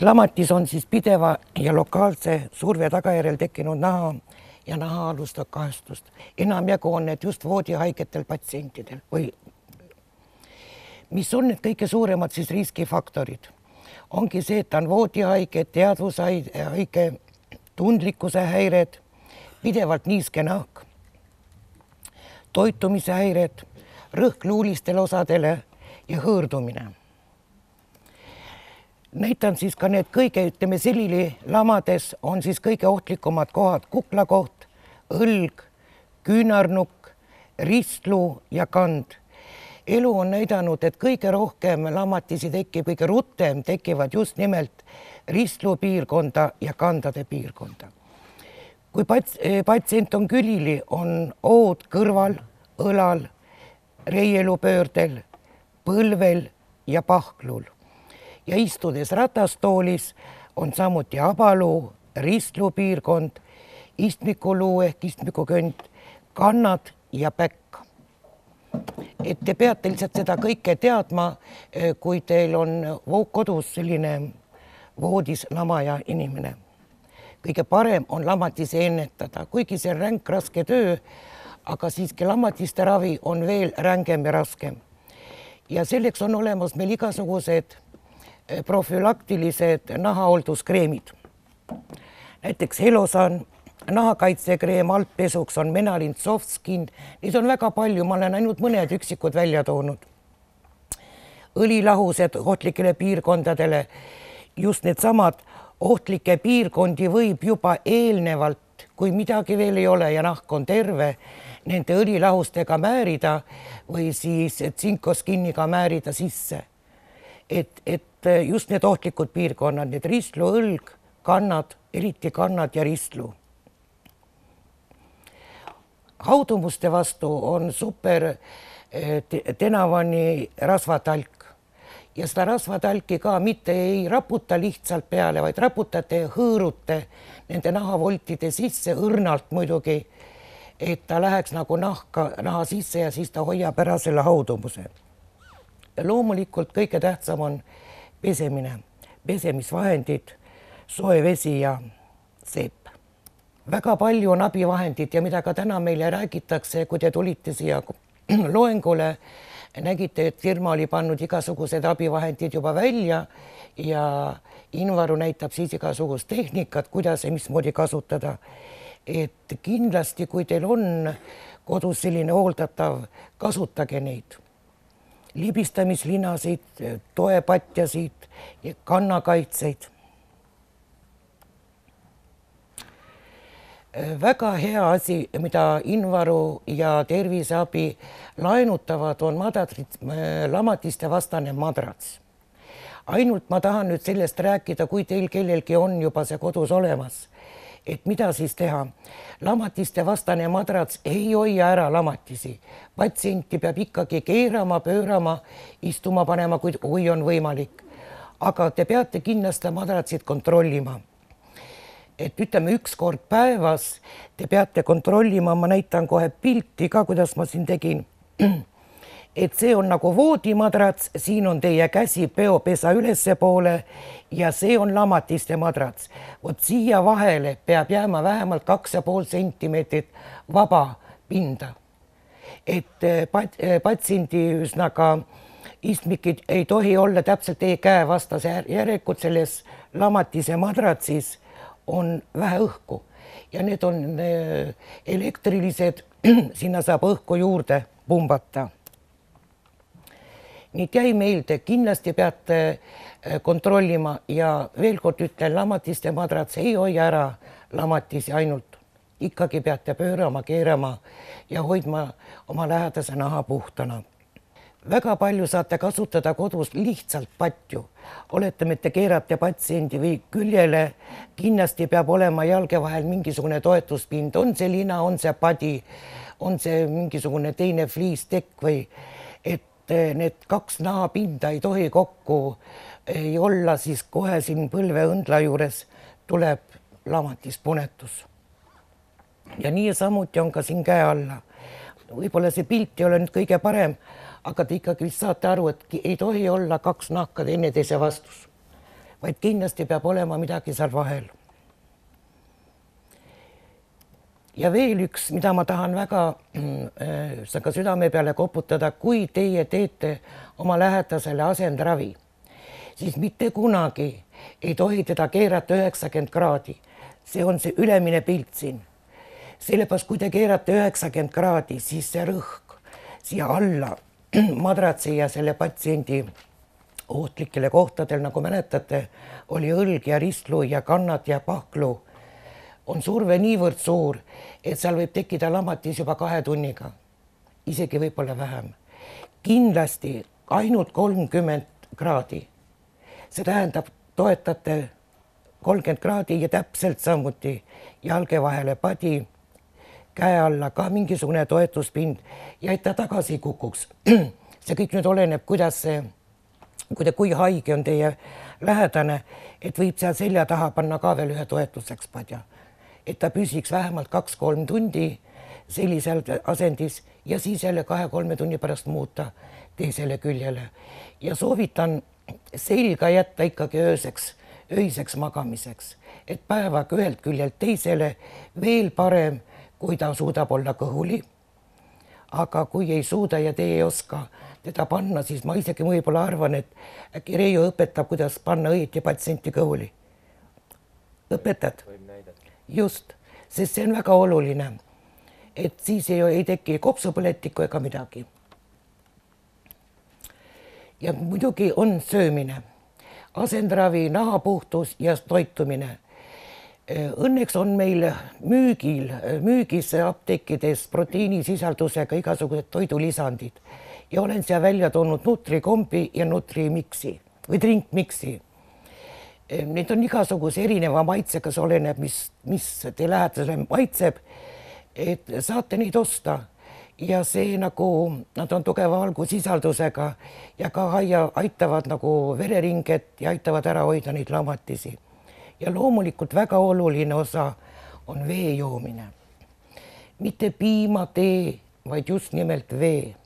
lamatis on siis pideva ja lokaalse surve tagajärjel tekkinud naha ja naha alustab kahestust. enamjagu on need just voodihaigetel patsientidel või mis on need kõige suuremad siis riskifaktorid? ongi see, et on voodihaige, teadvushaige, tundlikkuse häired, pidevalt niiske nahk, toitumise häired, rõhk luulistele osadele ja hõõrdumine. Näitan siis ka need kõige, ütleme, selili lamades on siis kõige ohtlikumad kohad. Kuklakoht, õlg, küünarnukk, ristluu ja kand. Elu on näidanud, et kõige rohkem lamatisi tekib, kõige rutem tekivad just nimelt ristluu piirkonda ja kandade piirkonda. kui pats-, patsient on külili, on ood kõrval, õlal, reielupöördel, põlvel ja pahklul ja istudes ratastoolis on samuti abaluu, ristluu piirkond, istmikuluu ehk istmikukönd, kannad ja päkk et te peate lihtsalt seda kõike teadma, eh, kui teil on kodus selline voodis lamaja inimene. kõige parem on lamatisi ennetada, kuigi see on ränk, raske töö, aga siiski lamatiste ravi on veel rängem ja raskem. ja selleks on olemas meil igasugused profülaktilised nahahoolduskreemid. näiteks Helosan nahakaitsekreem altpesuks on Menalin Soft Skin, neid on väga palju, ma olen ainult mõned üksikud välja toonud. õlilahused ohtlikele piirkondadele, just needsamad ohtlikke piirkondi võib juba eelnevalt, kui midagi veel ei ole ja nahk on terve, nende õlilahustega määrida või siis tsinkoskinniga määrida sisse. et, et just need ohtlikud piirkonnad, need ristlu, õlg, kannad, eriti kannad ja ristlu haudumuste vastu on super eh, Tenavani rasvatalk ja seda rasvatalki ka mitte ei raputa lihtsalt peale, vaid raputate ja hõõrute nende nahavoltide sisse õrnalt muidugi, et ta läheks nagu nahka, naha sisse ja siis ta hoiab ära selle haudumuse. loomulikult kõige tähtsam on pesemine, pesemisvahendid, soe vesi ja seep väga palju on abivahendid ja mida ka täna meile räägitakse, kui te tulite siia loengule, nägite, et firma oli pannud igasugused abivahendid juba välja ja Invaru näitab siis igasugust tehnikat, kuidas ja mismoodi kasutada. et kindlasti, kui teil on kodus selline hooldatav, kasutage neid libistamislinasid, toepatjasid, kannakaitseid väga hea asi, mida Invaru ja Terviseabi laenutavad, on madratid, lamatiste vastane madrats. ainult ma tahan nüüd sellest rääkida, kui teil kellelgi on juba see kodus olemas, et mida siis teha. lamatiste vastane madrats ei hoia ära lamatisi, patsienti peab ikkagi keerama, pöörama, istuma panema, kui, kui on võimalik. aga te peate kindlasti madratsit kontrollima et ütleme, üks kord päevas te peate kontrollima, ma näitan kohe pilti ka, kuidas ma siin tegin. et see on nagu voodimadrats, siin on teie käsi peopesa ülespoole ja see on lamatiste madrats. vot siia vahele peab jääma vähemalt kaks ja pool sentimeetrit vaba pinda. et eh, pat, eh, patsiendi ühesõnaga istmikid ei tohi olla täpselt teie käe vastase järelikult selles lamatise madratsis on vähe õhku ja need on äh, elektrilised, sinna saab õhku juurde pumbata. Et jäi meelde, kindlasti peate äh, kontrollima ja veel kord ütlen, lamatiste madrats ei hoia ära lamatisi ainult, ikkagi peate pöörama, keerama ja hoidma oma lähedase naha puhtana väga palju saate kasutada kodus lihtsalt patju. oletame, et te keerate patsiendi või küljele, kindlasti peab olema jalge vahel mingisugune toetuspind, on see lina, on see padi, on see mingisugune teine fliistekk või et eh, need kaks nahapinda ei tohi kokku ei olla, siis kohe siin põlveõndla juures tuleb lamatispunetus. ja niisamuti on ka siin käe alla. võib-olla see pilt ei ole nüüd kõige parem aga te ikkagi vist saate aru, et ei tohi olla kaks nahka teineteise vastus. vaid kindlasti peab olema midagi seal vahel. Ja veel üks, mida ma tahan väga äh, ka südame peale koputada, kui teie teete oma lähedasele asendravi, siis mitte kunagi ei tohi teda keerata üheksakümmend kraadi. see on see ülemine pilt siin. sellepärast, kui te keerate üheksakümmend kraadi, siis see rõhk siia alla madratsi ja selle patsiendi ohtlikele kohtadel, nagu mäletate, oli õlg ja ristluu ja kannad ja pahklu. On surve niivõrd suur, et seal võib tekkida lamatis juba kahe tunniga, isegi võib-olla vähem. kindlasti ainult kolmkümmend kraadi. see tähendab, toetate kolmkümmend kraadi ja täpselt samuti jalge vahele padi, käe alla ka mingisugune toetuspind ja et ta tagasi ei kukuks. see kõik nüüd oleneb, kuidas see kui te, kui haige on teie lähedane, et võib seal selja taha panna ka veel ühe toetuseks padja, et ta püsiks vähemalt kaks-kolm tundi sellisel asendis ja siis jälle kahe-kolme tunni pärast muuta teisele küljele ja soovitan selga jätta ikkagi ööseks, öiseks magamiseks, et päevaga ühelt küljelt teisele veel parem, kui ta suudab olla kõhuli. aga kui ei suuda ja te ei oska teda panna, siis ma isegi võib-olla arvan, et äkki Reiu õpetab, kuidas panna õieti patsienti kõhuli. õpetad? Just, sest see on väga oluline. et siis ei, ei teki kopsupõletikku ega midagi. ja muidugi on söömine, asendravi, nahapuhtus ja toitumine Õnneks on meil müügil, müügis apteekides proteiinisisaldusega igasugused toidulisandid ja olen siia välja toonud nutrikombi ja nutrimiksi või drinkmiksi. Neid on igasuguse erineva maitsega, see oleneb, mis, mis teie lähedasele maitseb. et saate neid osta ja see nagu, nad on tugeva valgusisaldusega ja ka aia, aitavad nagu vereringet ja aitavad ära hoida neid lamatisi. ja loomulikult väga oluline osa on vee joomine. mitte piima, tee, vaid just nimelt vee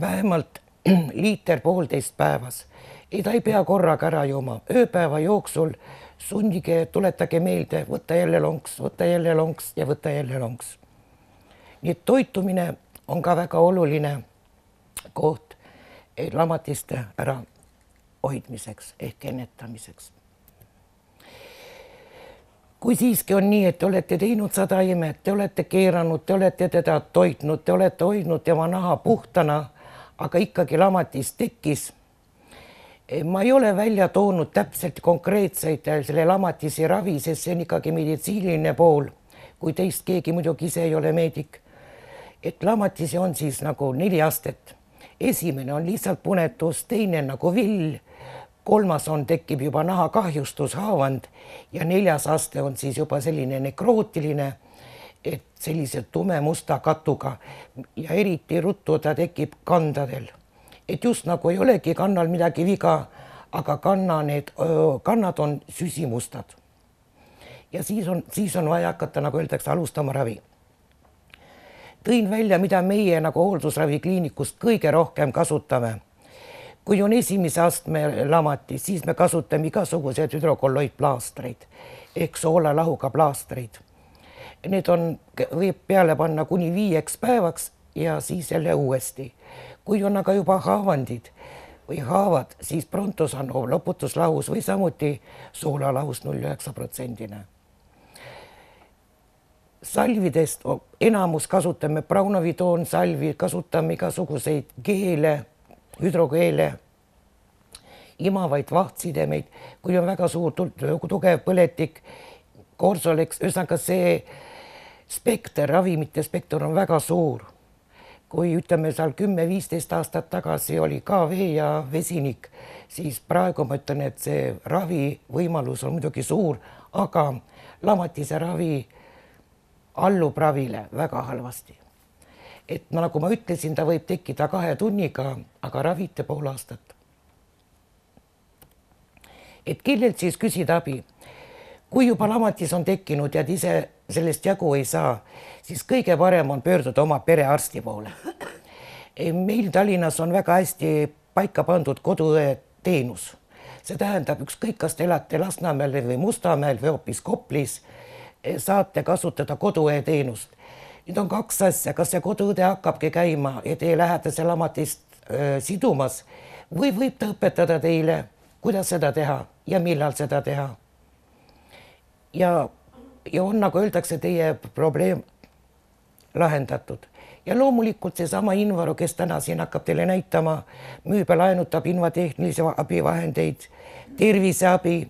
vähemalt liiter poolteist päevas. Ei, ta ei pea korraga ära jooma, ööpäeva jooksul sundige, tuletage meelde, võta jälle lonks, võta jälle lonks ja võta jälle lonks. nii et toitumine on ka väga oluline koht eh, lamatiste ärahoidmiseks ehk ennetamiseks kui siiski on nii, et te olete teinud sada imet, te olete keeranud, te olete teda toitnud, te olete hoidnud tema naha puhtana, aga ikkagi lamatis tekkis. Ma ei ole välja toonud täpselt konkreetseid selle lamatisi ravi, sest see on ikkagi meditsiiniline pool, kui teist keegi muidugi ise ei ole meedik. et lamatisi on siis nagu neli astet. esimene on lihtsalt punetus, teine nagu vill kolmas on, tekib juba nahakahjustus, haavand ja neljas aste on siis juba selline nekrootiline, et sellise tume-musta katuga ja eriti ruttu ta tekib kandadel. Et just nagu ei olegi kannal midagi viga, aga kanna need, kannad on süsimustad. ja siis on, siis on vaja hakata, nagu öeldakse, alustama ravi tõin välja, mida meie nagu hooldusravikliinikust kõige rohkem kasutame kui on esimese astme lamatis, siis me kasutame igasuguseid hüdrokolloidplaastreid ehk soolalahuga plaastreid. Need on, võib peale panna kuni viieks päevaks ja siis jälle uuesti. kui on aga juba haavandid või haavad, siis Prontos on loputuslahus või samuti soolalahus null üheksa protsendine salvidest enamus kasutame Braunovitoon salvi, kasutame igasuguseid keele hüdrogeele, imavaid vahtsidemeid, kui on väga suur tugev põletik, korsoleks, ühesõnaga see spekter, ravimite spekter on väga suur. Kui ütleme seal kümme-viisteist aastat tagasi oli ka vee ja vesinik, siis praegu ma ütlen, et see ravivõimalus on muidugi suur, aga lamatise ravi allub ravile väga halvasti et no nagu ma ütlesin, ta võib tekkida kahe tunniga, aga ravite pool aastat. et kellelt siis küsida abi? Kui juba lamatis on tekkinud ja ise sellest jagu ei saa, siis kõige parem on pöörduda oma perearsti poole. meil Tallinnas on väga hästi paika pandud koduõe teenus, see tähendab, ükskõik, kas te elate Lasnamäel või Mustamäel või hoopis Koplis, saate kasutada koduõe teenust. nüüd on kaks asja, kas see koduõde hakkabki käima ja teie lähete seal ametist öö, sidumas või võib ta õpetada teile, kuidas seda teha ja millal seda teha. Ja, ja on, nagu öeldakse, teie probleem lahendatud. Ja loomulikult seesama Invaru, kes täna siin hakkab teile näitama, müüb ja laenutab invatehnilisi abivahendeid, terviseabi,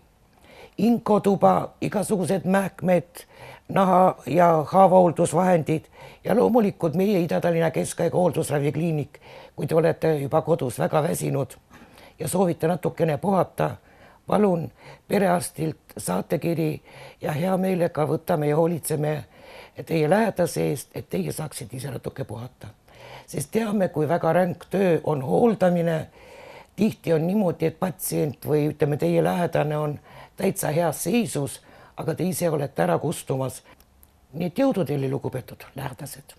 inkotuba, igasugused mähkmed, naha ja haavahooldusvahendid ja loomulikult meie Ida-Tallinna Keskhaigla hooldusravikliinik, kui te olete juba kodus väga väsinud ja soovite natukene puhata, palun perearstilt saatekiri ja hea meelega võtame ja hoolitseme teie lähedase eest, et teie saaksite ise natuke puhata. sest teame, kui väga ränk töö on hooldamine. tihti on niimoodi, et patsient või ütleme, teie lähedane on täitsa heas seisus, aga te ise olete ära kustumas. nii et jõudu teile, lugupeetud lähedased